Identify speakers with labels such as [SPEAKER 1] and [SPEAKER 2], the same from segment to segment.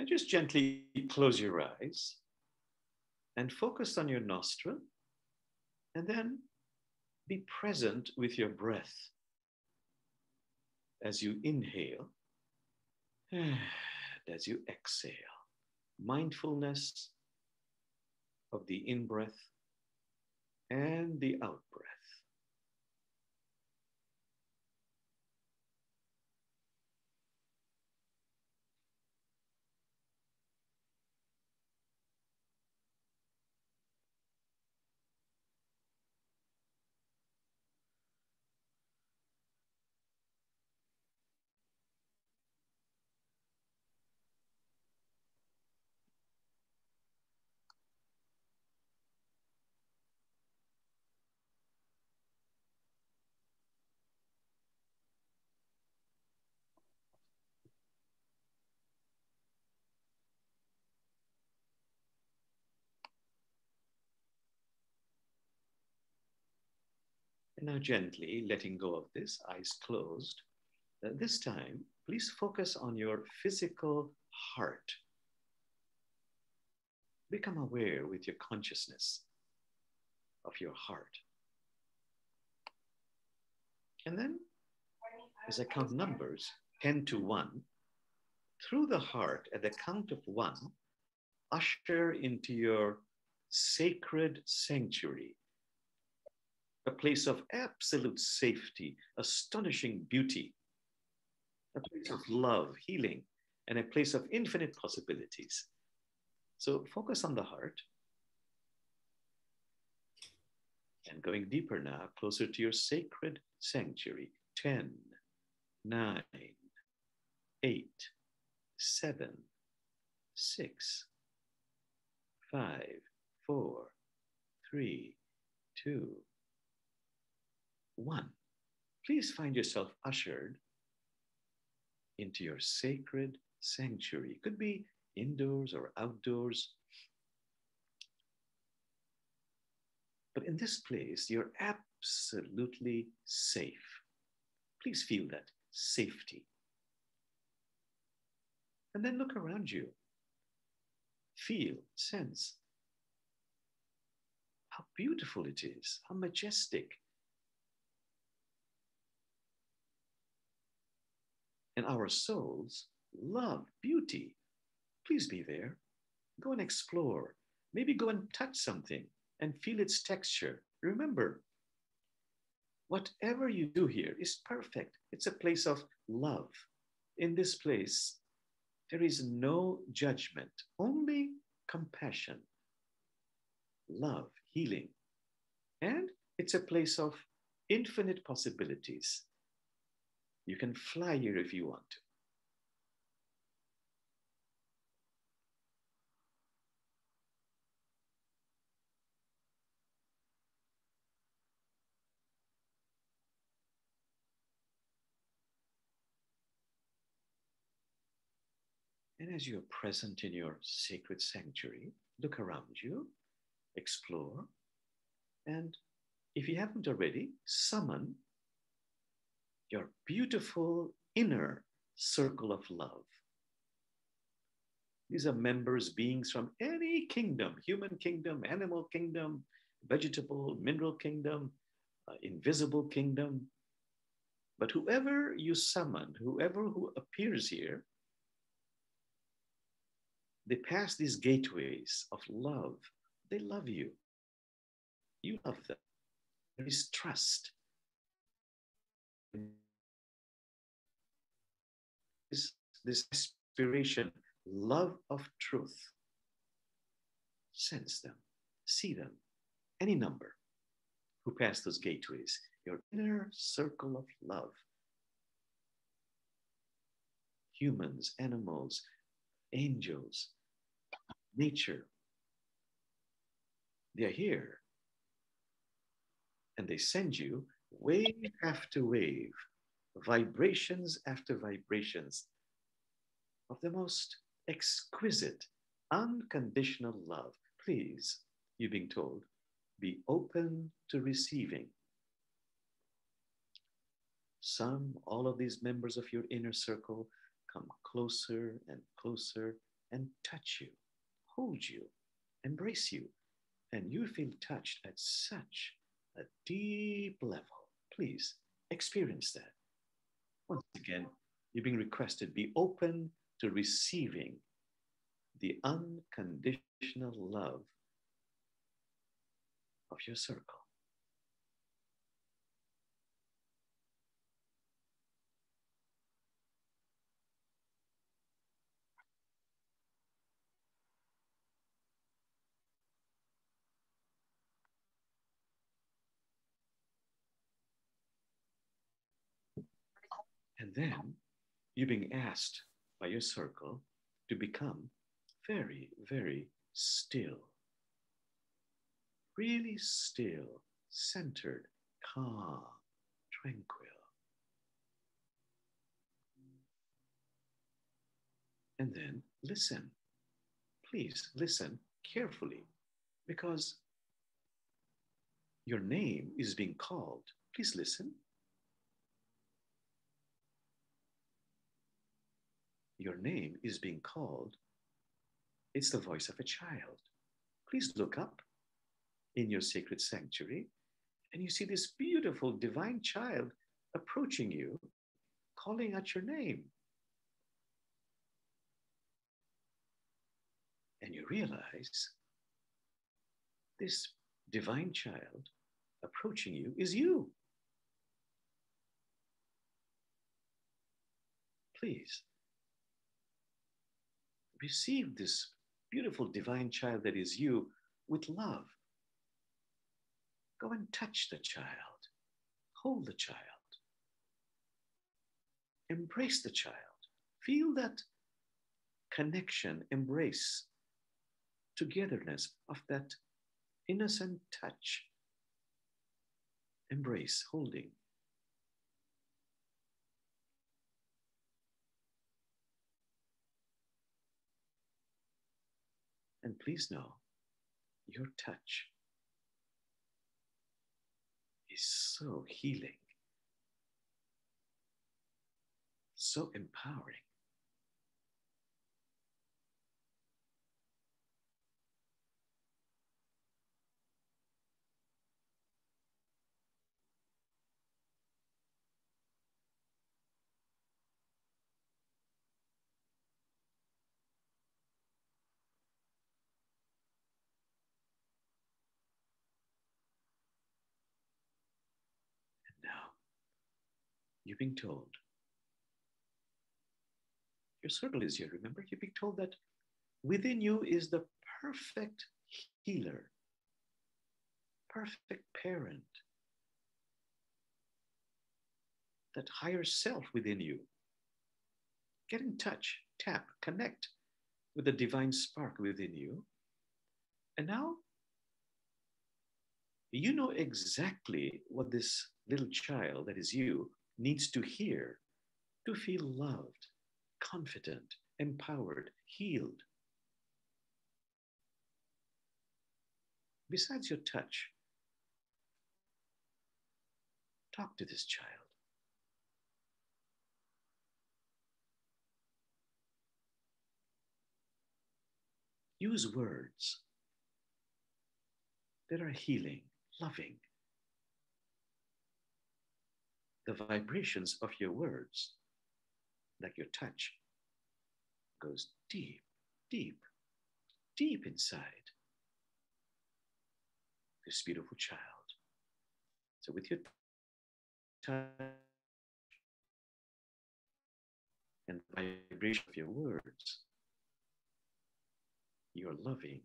[SPEAKER 1] And just gently close your eyes and focus on your nostril. And then be present with your breath as you inhale and as you exhale. Mindfulness of the in breath and the out breath. And now gently letting go of this, eyes closed. Uh, this time, please focus on your physical heart. Become aware with your consciousness of your heart. And then, as I count numbers, 10 to 1, through the heart, at the count of one, usher into your sacred sanctuary a place of absolute safety, astonishing beauty, a place of love, healing, and a place of infinite possibilities. So focus on the heart. And going deeper now, closer to your sacred sanctuary 10, 9, 8, 7, 6, 5, 4, 3, 2, one, please find yourself ushered into your sacred sanctuary. It could be indoors or outdoors. But in this place, you're absolutely safe. Please feel that safety. And then look around you. Feel, sense how beautiful it is, how majestic, and our souls love beauty. Please be there. Go and explore. Maybe go and touch something and feel its texture. Remember, whatever you do here is perfect. It's a place of love. In this place, there is no judgment, only compassion, love, healing. And it's a place of infinite possibilities. You can fly here if you want to. And as you're present in your sacred sanctuary, look around you, explore, and if you haven't already, summon your beautiful inner circle of love. These are members, beings from any kingdom human kingdom, animal kingdom, vegetable, mineral kingdom, uh, invisible kingdom. But whoever you summon, whoever who appears here, they pass these gateways of love. They love you. You love them. There is trust this, this aspiration, love of truth. Sense them, see them, any number who pass those gateways, your inner circle of love. Humans, animals, angels, nature. They're here. And they send you wave after wave vibrations after vibrations of the most exquisite, unconditional love. Please, you're being told, be open to receiving. Some, all of these members of your inner circle come closer and closer and touch you, hold you, embrace you, and you feel touched at such deep level. Please experience that. Once again, you're being requested be open to receiving the unconditional love of your circle. And then you're being asked by your circle to become very, very still. Really still, centered, calm, tranquil. And then listen. Please listen carefully because your name is being called. Please listen. Your name is being called, it's the voice of a child. Please look up in your sacred sanctuary and you see this beautiful divine child approaching you, calling out your name. And you realize this divine child approaching you is you. Please receive this beautiful divine child that is you with love. Go and touch the child, hold the child, embrace the child, feel that connection, embrace, togetherness of that innocent touch, embrace, holding. And please know your touch is so healing, so empowering. You're being told. Your circle is here, remember? You're being told that within you is the perfect healer, perfect parent, that higher self within you. Get in touch, tap, connect with the divine spark within you. And now you know exactly what this little child that is you needs to hear to feel loved, confident, empowered, healed. Besides your touch, talk to this child. Use words that are healing, loving, the vibrations of your words, like your touch, goes deep, deep, deep inside this beautiful child. So with your touch and vibration of your words, you're loving,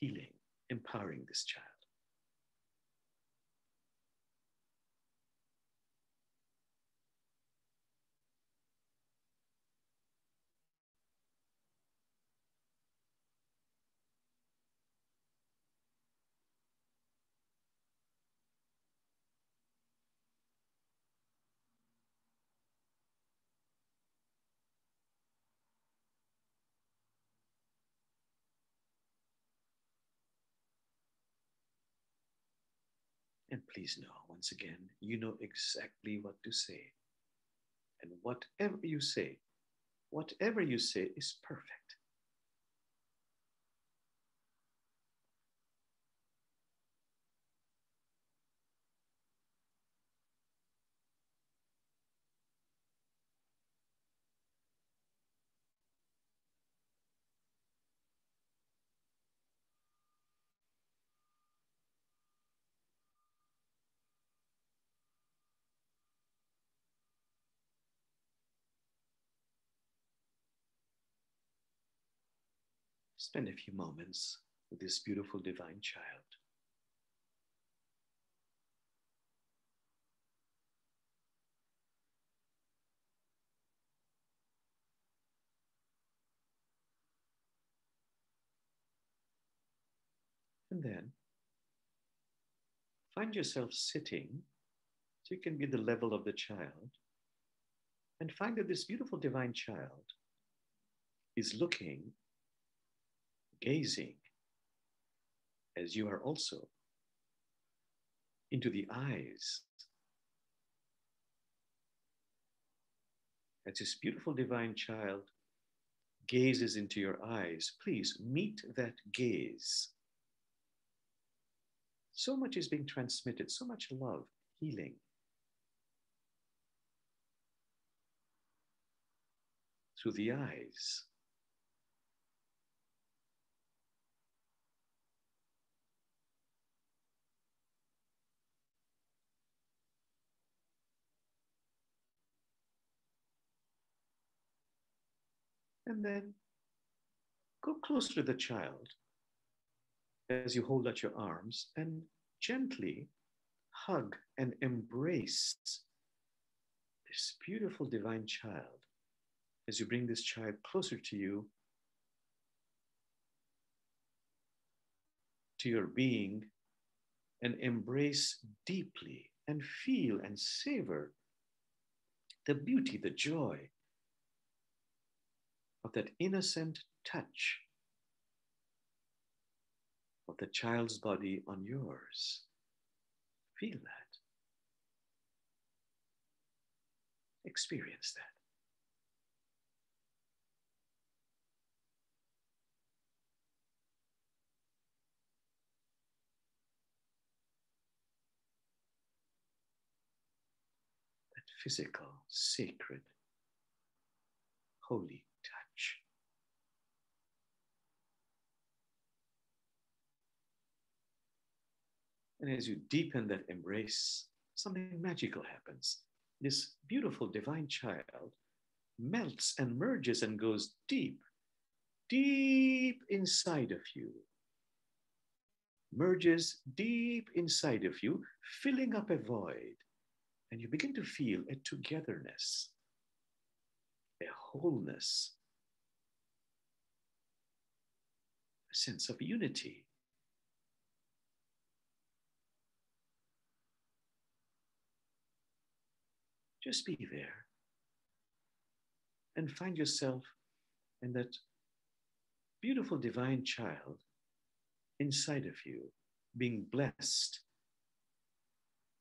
[SPEAKER 1] healing, empowering this child. And please know, once again, you know exactly what to say. And whatever you say, whatever you say is perfect. Spend a few moments with this beautiful divine child. And then find yourself sitting so you can be the level of the child and find that this beautiful divine child is looking, gazing, as you are also, into the eyes. As this beautiful divine child gazes into your eyes, please meet that gaze. So much is being transmitted, so much love, healing. Through the eyes. And then go closer to the child as you hold out your arms and gently hug and embrace this beautiful divine child. As you bring this child closer to you, to your being, and embrace deeply and feel and savor the beauty, the joy of that innocent touch of the child's body on yours. Feel that. Experience that. That physical, sacred, holy touch. And as you deepen that embrace, something magical happens. This beautiful divine child melts and merges and goes deep, deep inside of you. Merges deep inside of you, filling up a void. And you begin to feel a togetherness, a wholeness, a sense of unity. Just be there and find yourself in that beautiful divine child inside of you being blessed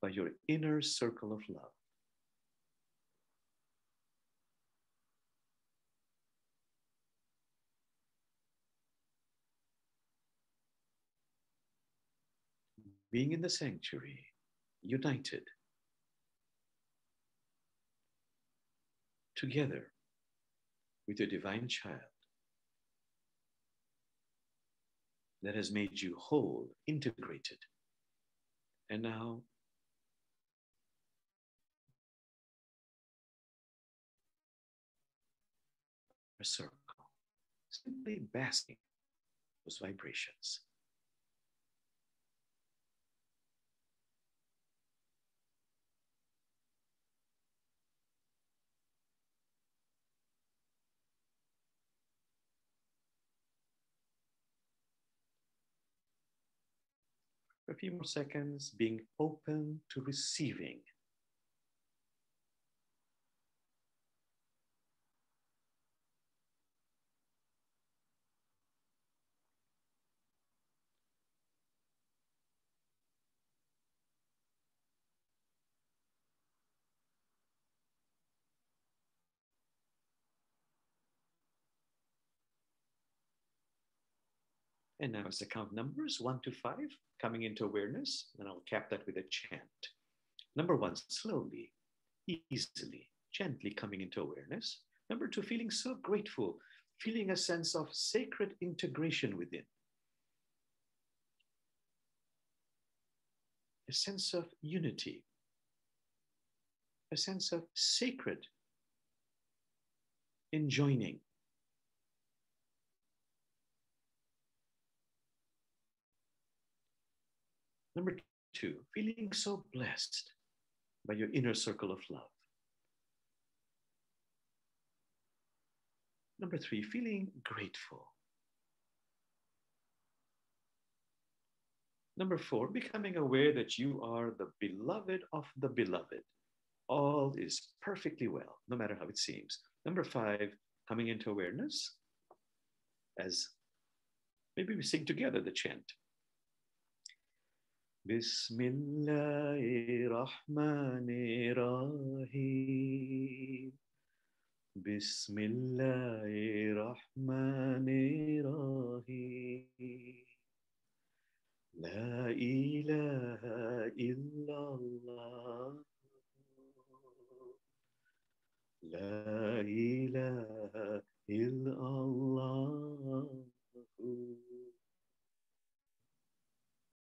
[SPEAKER 1] by your inner circle of love. Being in the sanctuary, united, together with your divine child that has made you whole, integrated. And now a circle, simply basking those vibrations. A few more seconds, being open to receiving And now as I count numbers, one to five, coming into awareness, and I'll cap that with a chant. Number one, slowly, easily, gently coming into awareness. Number two, feeling so grateful, feeling a sense of sacred integration within. A sense of unity, a sense of sacred enjoining Number two, feeling so blessed by your inner circle of love. Number three, feeling grateful. Number four, becoming aware that you are the beloved of the beloved. All is perfectly well, no matter how it seems. Number five, coming into awareness as maybe we sing together the chant. بسم الله الرحمن الرحيم بسم الله الرحمن الرحيم لا إله إلا الله لا إله إلا الله